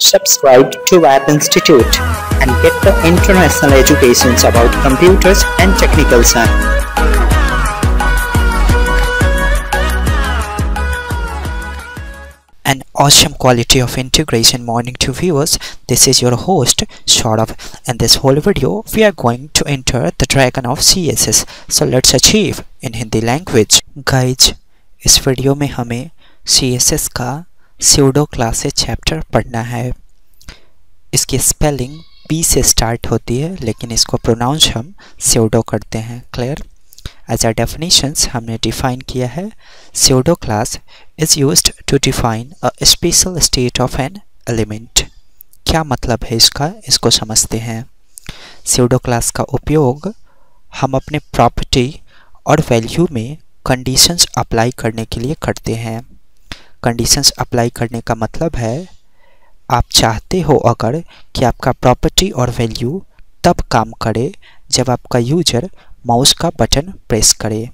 Subscribe to App Institute and get the international educations about computers and technical science. An awesome quality of integration morning to viewers. This is your host Saurav. In this whole video, we are going to enter the dragon of CSS. So let's achieve in Hindi language. Guys, इस video में हमें CSS का pseudo classes chapter पढ़ना है। इसकी spelling P से start होती है, लेकिन इसको प्रोनाउंस हम स्यूडो करते हैं क्लियर एज अ डेफिनेशंस हमने डिफाइन किया है pseudo class is use to define a special state of an element क्या मतलब है इसका? इसको समझते हैं। स्यूडो क्लास का उपयोग हम अपने प्रॉपर्टी और वैल्यू में कंडीशंस अप्लाई करने के लिए करते हैं। कंडीशंस अप्लाई करने का मतलब है, आप चाहते हो अगर कि आपका प्रॉपर्टी और वैल्यू तब काम करे जब आपका यूज़र माउस का बटन प्रेस करे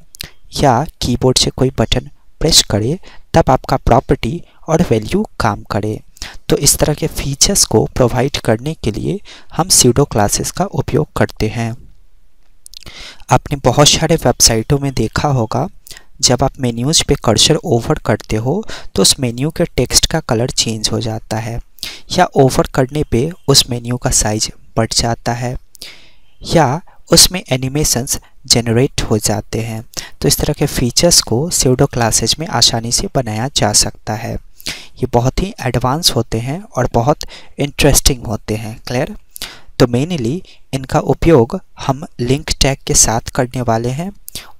या कीबोर्ड से कोई बटन प्रेस करे, तब आपका प्रॉपर्टी और वैल्यू काम करे। तो इस तरह के फीचर्स को प्रोवाइड करने के लिए हम सीडो क्लासेस का उपयोग करते हैं। आपने बहुत सारे वेबसाइटों में देखा होगा जब आप मेन्यूज पे कर्सर ओवर करते हो तो उस मेन्यू के टेक्स्ट का कलर चेंज हो जाता है। या ओवर करने पे उस मेन्यू का साइज़ बढ़ जाता है। या उसमें एनिमेशंस जनरेट हो जाते हैं। तो इस तरह के फीचर्स को सीडो क्लासेज में आसानी से बनाया जा सकता है। ये बहुत ही एडवांस होते हैं और बहुत इंटरेस्टिंग होते हैं। क्लियर तो मेनली इनका उपयोग हम लिंक टैग के साथ करने वाले हैं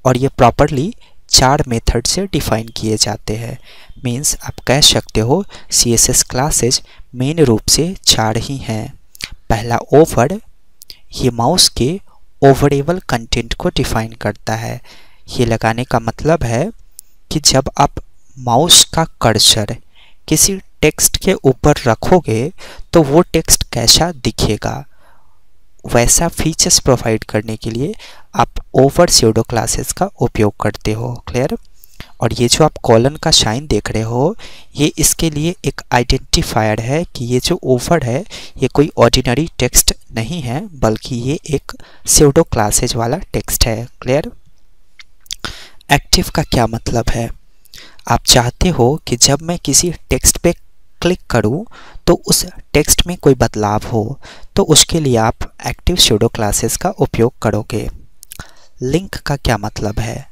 और ये प्रॉपरली चार मेथड से डिफाइन किए जाते हैं। मीन्स आप कह सकते हो C S S classes main रूप से चार ही हैं। पहला ओवर ये माउस के ओवरेबल कंटेंट को डिफाइन करता है। ये लगाने का मतलब है कि जब आप माउस का कर्सर किसी टेक्स्ट के ऊपर रखोगे तो वो टेक्स्ट कैसा दिखेगा? वैसा फीचर्स प्रोवाइड करने के लिए आप ओवर सीडो क्लासेस का उपयोग करते हो क्लियर और ये जो आप कॉलन का शाइन देख रहे हो, ये इसके लिए एक आइडेंटिफायर है कि ये जो ओवर है, ये कोई ऑर्डिनरी टेक्स्ट नहीं है, बल्कि ये एक सीडो क्लासेज वाला टेक्स्ट है क्लियर एक्टिव का क्या मतलब है? आप चाहते हो कि जब मैं किसी टेक्स्ट पे क्लिक करूँ तो उस टेक्स्ट में कोई बदलाव हो तो उसके लिए आप एक्टिव शूडो क्लासेस का उपयोग करोगे। लिंक का क्या मतलब है?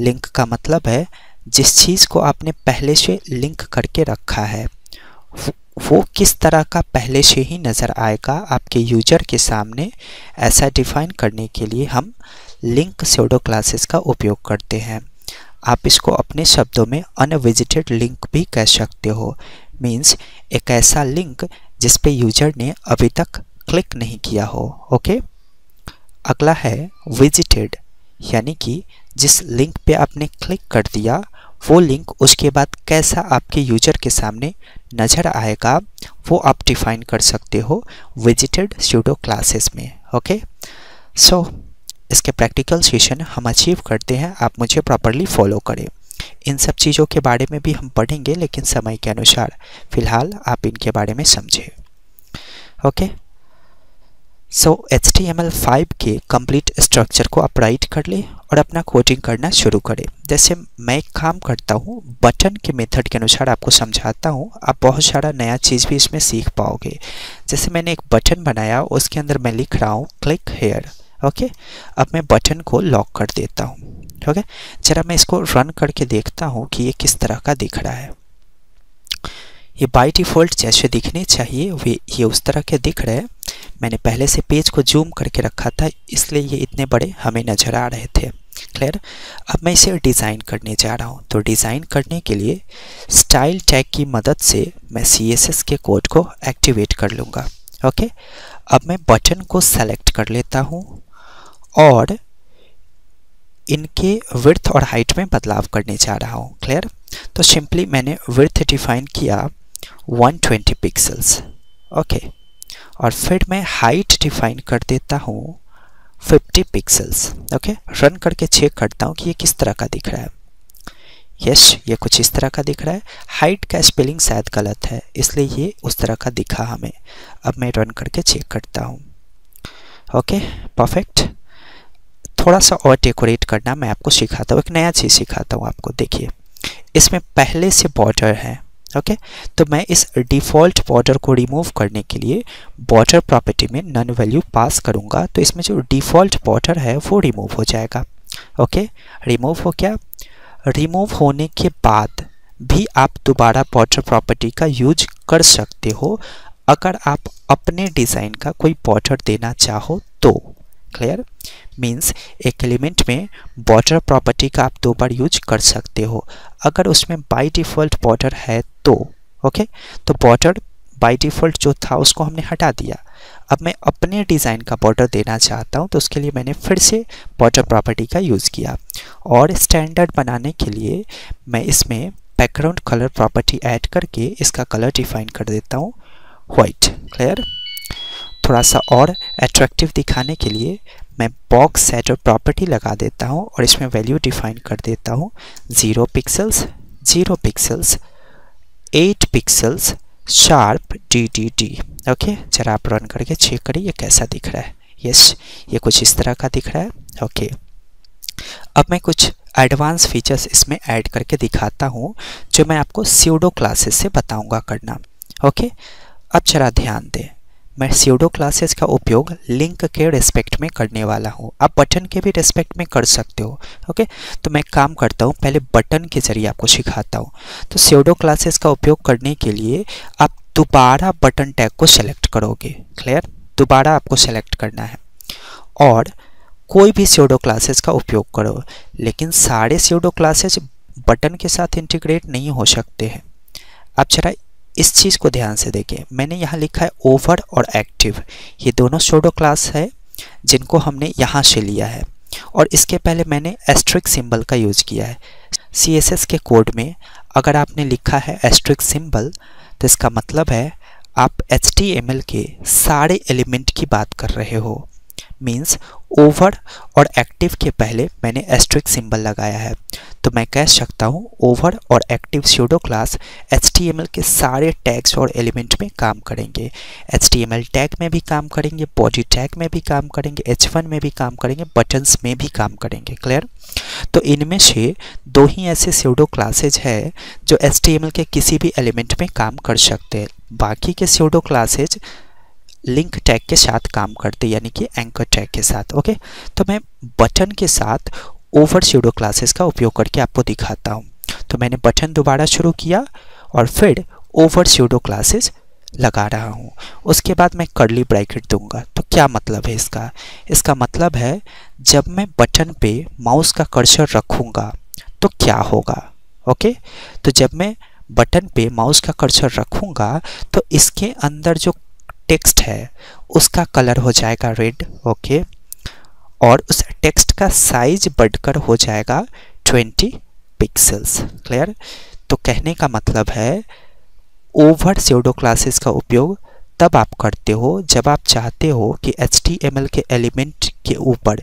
लिंक का मतलब है, जिस चीज़ को आपने पहले से लिंक करके रखा है, वो किस तरह का पहले से ही नज़र आएगा आपके यूज़र के सामने, ऐसा डिफाइन करने के लिए हम लिंक सोडो क्लासेस का उपयोग करते हैं। आप इसको अपने शब्दों में अनविजिटेड लिंक भी कह सकते हो। मींस एक ऐसा लिंक जिस पे यूज़र ने अभी तक क्लिक नहीं किया हो ओके अगला है विजिटेड यानी कि जिस लिंक पे आपने क्लिक कर दिया वो लिंक उसके बाद कैसा आपके यूज़र के सामने नज़र आएगा वो आप डिफाइन कर सकते हो विजिटेड स्यूडो क्लासेस में ओके सो so, इसके प्रैक्टिकल सेशन हम अचीव करते हैं आप मुझे प्रॉपरली फॉलो करें। इन सब चीज़ों के बारे में भी हम पढ़ेंगे, लेकिन समय के अनुसार। फ़िलहाल आप इनके बारे में समझें। Okay? So H T M L five के कंप्लीट स्ट्रक्चर को आप राइट कर ले और अपना कोडिंग करना शुरू करें। जैसे मैं काम करता हूँ बटन के मेथड के अनुसार आपको समझाता हूँ। आप बहुत सारा नया चीज़ भी इसमें सीख पाओगे। जैसे मैंने एक बटन बनाया, उसके अंदर मैं लिख रहा हूँ क्लिक हेयर ओके? अब मैं बटन को लॉक कर देता हूँ। ओके जरा मैं इसको रन करके देखता हूँ कि ये किस तरह का दिख रहा है। ये बाई डिफ़ॉल्ट जैसे दिखने चाहिए, वे, ये उस तरह के दिख रहे हैं। मैंने पहले से पेज को जूम करके रखा था, इसलिए ये इतने बड़े हमें नज़र आ रहे थे। क्लियर अब मैं इसे डिज़ाइन करने जा रहा हूँ। तो डिज़ाइन करने के लिए स्टाइल टैग की मदद से मैं सीएसएस के कोड को एक्टिवेट कर लूँगा। ओके अब मैं बटन को सेलेक्ट कर लेता हूँ और इनके विर्थ और हाइट में बदलाव करने जा रहा हूँ क्लियर तो सिंपली मैंने विर्थ डिफाइन किया 120 पिक्सल्स ओके और फिर मैं हाइट डिफाइन कर देता हूँ 50 पिक्सल्स ओके रन करके चेक करता हूँ कि ये किस तरह का दिख रहा है। यस yes, ये कुछ इस तरह का दिख रहा है। हाइट का स्पेलिंग शायद गलत है इसलिए ये उस तरह का दिखा हमें। अब मैं रन करके चेक करता हूँ ओके परफेक्ट थोड़ा सा और डेकोरेट करना मैं आपको सिखाता हूँ, एक नया चीज़ सिखाता हूँ आपको, देखिए। इसमें पहले से बॉर्डर है ओके तो मैं इस डिफ़ॉल्ट बॉर्डर को रिमूव करने के लिए बॉर्डर प्रॉपर्टी में नन वैल्यू पास करूँगा तो इसमें जो डिफ़ॉल्ट बॉर्डर है वो रिमूव हो जाएगा ओके रिमूव हो क्या? रिमूव होने के बाद भी आप दोबारा बॉर्डर प्रॉपर्टी का यूज़ कर सकते हो, अगर आप अपने डिज़ाइन का कोई बॉर्डर देना चाहो तो। क्लियर मीन्स एक एलिमेंट में बॉर्डर प्रॉपर्टी का आप दो बार यूज़ कर सकते हो। अगर उसमें बाय डिफ़ॉल्ट बॉर्डर है तो ओके तो बॉर्डर बाय डिफ़ॉल्ट जो था, उसको हमने हटा दिया। अब मैं अपने डिज़ाइन का बॉर्डर देना चाहता हूँ तो उसके लिए मैंने फिर से बॉर्डर प्रॉपर्टी का यूज़ किया। और स्टैंडर्ड बनाने के लिए मैं इसमें बैकग्राउंड कलर प्रॉपर्टी ऐड करके इसका कलर डिफाइन कर देता हूँ। वाइट क्लियर थोड़ा सा और अट्रैक्टिव दिखाने के लिए मैं बॉक्स सेटर प्रॉपर्टी लगा देता हूँ और इसमें वैल्यू डिफाइन कर देता हूँ zero pixels zero pixels eight pixels sharp D D D okay जरा आप रन करके चेक करिए कैसा दिख रहा है यस yes, ये कुछ इस तरह का दिख रहा है ओके okay. अब मैं कुछ एडवांस फीचर्स इसमें ऐड करके दिखाता हूँ जो मैं आपको सीडो क्लासेस से बताऊँगा करना ओके okay? अब जरा ध्यान दें मैं सीडो क्लासेस का उपयोग लिंक के रेस्पेक्ट में करने वाला हूँ। आप बटन के भी रेस्पेक्ट में कर सकते हो ओके तो मैं काम करता हूँ, पहले बटन के ज़रिए आपको सिखाता हूँ। तो सीडो क्लासेस का उपयोग करने के लिए आप दोबारा बटन टैग को सेलेक्ट करोगे। क्लियर दोबारा आपको सेलेक्ट करना है। और कोई भी सीडो क्लासेस का उपयोग करो, लेकिन सारे सीडो क्लासेस बटन के साथ इंटीग्रेट नहीं हो सकते हैं। आप जरा इस चीज़ को ध्यान से देखें मैंने यहाँ लिखा है ओवर और एक्टिव ये दोनों सोडो क्लास है, जिनको हमने यहाँ से लिया है। और इसके पहले मैंने एस्ट्रिक सिंबल का यूज़ किया है। सीएसएस के कोड में अगर आपने लिखा है एस्ट्रिक सिंबल तो इसका मतलब है आप एचटीएमएल के सारे एलिमेंट की बात कर रहे हो। मीन्स ओवर और एक्टिव के पहले मैंने एस्ट्रिक सिंबल लगाया है। तो मैं कह सकता हूँ ओवर और एक्टिव सीडो क्लास HTML के सारे टैग्स और एलिमेंट में काम करेंगे। HTML टैग में भी काम करेंगे बॉडी टैग में भी काम करेंगे H1 में भी काम करेंगे बटन्स में भी काम करेंगे। क्लियर तो इनमें से दो ही ऐसे सीडो क्लासेज है जो एच के किसी भी एलिमेंट में काम कर सकते हैं। बाकी के सीडो क्लासेज लिंक टैग के साथ काम करते यानी कि एंकर टैग के साथ ओके तो मैं बटन के साथ ओवर सीडो क्लासेस का उपयोग करके आपको दिखाता हूँ। तो मैंने बटन दोबारा शुरू किया और फिर ओवर सीडो क्लासेस लगा रहा हूँ। उसके बाद मैं कर्ली ब्रैकेट दूँगा। तो क्या मतलब है इसका? इसका मतलब है, जब मैं बटन पे माउस का कर्सर रखूँगा तो क्या होगा? ओके तो जब मैं बटन पे माउस का कर्सर रखूँगा तो इसके अंदर जो टेक्स्ट है, उसका कलर हो जाएगा रेड ओके और उस टेक्स्ट का साइज़ बढ़कर हो जाएगा 20 पिक्सल्स क्लियर तो कहने का मतलब है ओवर सीडो क्लासेस का उपयोग तब आप करते हो जब आप चाहते हो कि एच के एलिमेंट के ऊपर,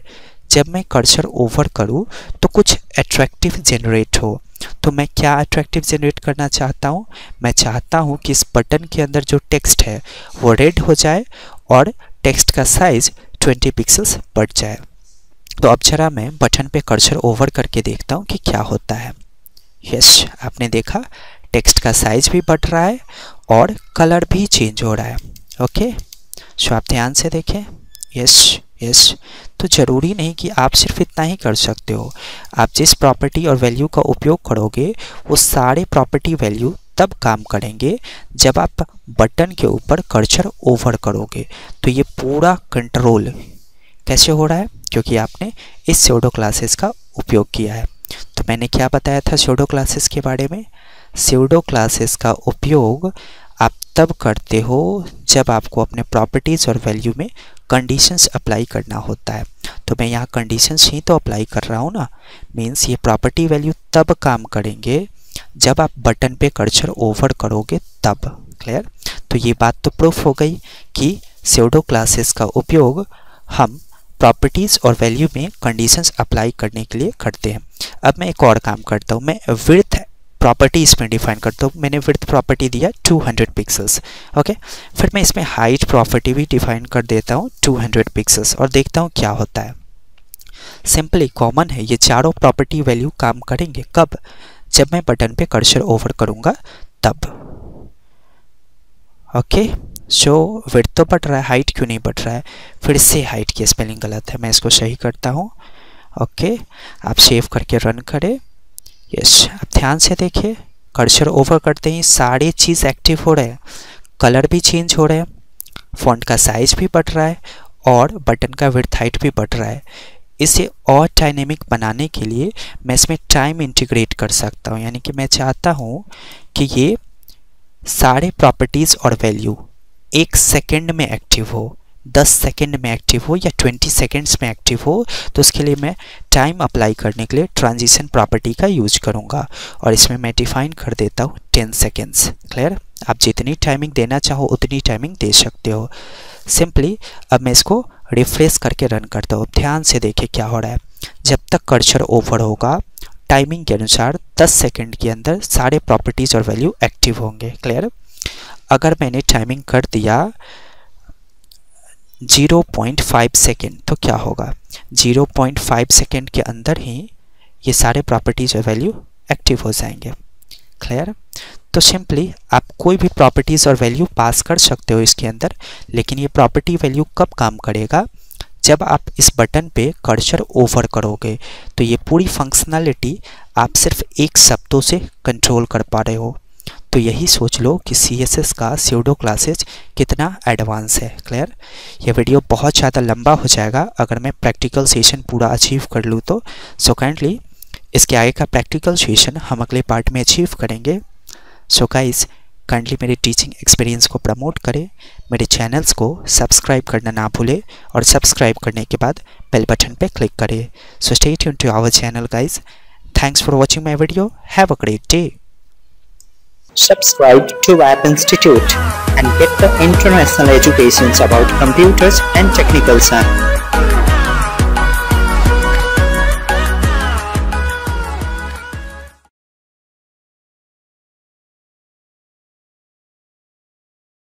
जब मैं कर्सर ओवर करूँ तो कुछ अट्रैक्टिव जनरेट हो। तो मैं क्या अट्रैक्टिव जनरेट करना चाहता हूँ? मैं चाहता हूँ कि इस बटन के अंदर जो टेक्स्ट है, वो रेड हो जाए और टेक्स्ट का साइज़ 20 पिक्सल्स बढ़ जाए। तो अब जरा मैं बटन पे कर्सर ओवर करके देखता हूँ कि क्या होता है। यस आपने देखा टेक्स्ट का साइज़ भी बढ़ रहा है और कलर भी चेंज हो रहा है। ओके सो आप ध्यान से देखें। यस यस तो ज़रूरी नहीं कि आप सिर्फ़ इतना ही कर सकते हो। आप जिस प्रॉपर्टी और वैल्यू का उपयोग करोगे, वो सारे प्रॉपर्टी वैल्यू तब काम करेंगे जब आप बटन के ऊपर कर्चर ओवर करोगे। तो ये पूरा कंट्रोल कैसे हो रहा है? क्योंकि आपने इस सोडो क्लासेस का उपयोग किया है। तो मैंने क्या बताया था सोडो क्लासेस के बारे में? सोडो क्लासेस का उपयोग आप तब करते हो जब आपको अपने प्रॉपर्टीज़ और वैल्यू में कंडीशंस अप्लाई करना होता है। तो मैं यहाँ कंडीशंस ही तो अप्लाई कर रहा हूँ ना। मीन्स ये प्रॉपर्टी वैल्यू तब काम करेंगे जब आप बटन पे कर्चर ओवर करोगे तब। क्लियर तो ये बात तो प्रूफ हो गई कि सेवडो क्लासेस का उपयोग हम प्रॉपर्टीज़ और वैल्यू में कंडीशंस अप्लाई करने के लिए करते हैं। अब मैं एक और काम करता हूँ। मैं विर्थ प्रॉपर्टी इसमें डिफाइन करता हूँ मैंने विर्थ प्रॉपर्टी दिया 200 पिक्सल्स ओके फिर मैं इसमें हाइट प्रॉपर्टी भी डिफाइन कर देता हूँ 200 पिक्सल्स और देखता हूँ क्या होता है। सिंपली कॉमन है, ये चारों प्रॉपर्टी वैल्यू काम करेंगे कब? जब मैं बटन पे कर्सर ओवर करूँगा तब ओके सो विथ तो बढ़ रहा है हाइट क्यों नहीं बढ़ रहा है? फिर से हाइट की स्पेलिंग गलत है, मैं इसको सही करता हूँ ओके आप सेव करके रन करें। यस आप ध्यान से देखिए। कर्सर ओवर करते ही सारे चीज़ एक्टिव हो रहे हैं। कलर भी चेंज हो रहे हैं। फॉन्ट का साइज़ भी बढ़ रहा है और बटन का विर्थ हाइट भी बढ़ रहा है। इसे और डायनेमिक बनाने के लिए मैं इसमें टाइम इंटीग्रेट कर सकता हूँ। यानी कि मैं चाहता हूँ कि ये सारे प्रॉपर्टीज़ और वैल्यू एक सेकेंड में एक्टिव हो। 10 सेकेंड में एक्टिव हो या 20 सेकेंड्स में एक्टिव हो तो उसके लिए मैं टाइम अप्लाई करने के लिए ट्रांजिशन प्रॉपर्टी का यूज़ करूँगा। और इसमें मैं डिफाइन कर देता हूँ 10 सेकेंड्स। क्लियर? आप जितनी टाइमिंग देना चाहो, उतनी टाइमिंग दे सकते हो। सिंपली अब मैं इसको रिफ्रेश करके रन करता हूँ। ध्यान से देखिए क्या हो रहा है। जब तक कर्चर ओवर होगा टाइमिंग के अनुसार 10 सेकंड के अंदर सारे प्रॉपर्टीज़ और वैल्यू एक्टिव होंगे। क्लियर अगर मैंने टाइमिंग कर दिया 0.5 सेकेंड तो क्या होगा? 0.5 सेकेंड के अंदर ही ये सारे प्रॉपर्टीज़ और वैल्यू एक्टिव हो जाएँगे। क्लियर? तो सिंपली आप कोई भी प्रॉपर्टीज़ और वैल्यू पास कर सकते हो इसके अंदर, लेकिन ये प्रॉपर्टी वैल्यू कब काम करेगा? जब आप इस बटन पे कर्सर ओवर करोगे तो ये पूरी फंक्शनैलिटी आप सिर्फ़ एक शब्दों से कंट्रोल कर पा रहे हो। तो यही सोच लो कि सी एस एस का सीडो क्लासेज कितना एडवांस है क्लियर यह वीडियो बहुत ज़्यादा लंबा हो जाएगा। अगर मैं प्रैक्टिकल सेशन पूरा अचीव कर लूँ तो। सो काइंडली इसके आगे का प्रैक्टिकल सेशन हम अगले पार्ट में अचीव करेंगे। सो गाइस काइंडली मेरे टीचिंग एक्सपीरियंस को प्रमोट करें। मेरे चैनल्स को सब्सक्राइब करना ना भूलें और सब्सक्राइब करने के बाद बेल बटन पे क्लिक करें। So stay tune to our channel guys thanks for watching my video have a great day Subscribe to App Institute and get the international educations about computers and technical science.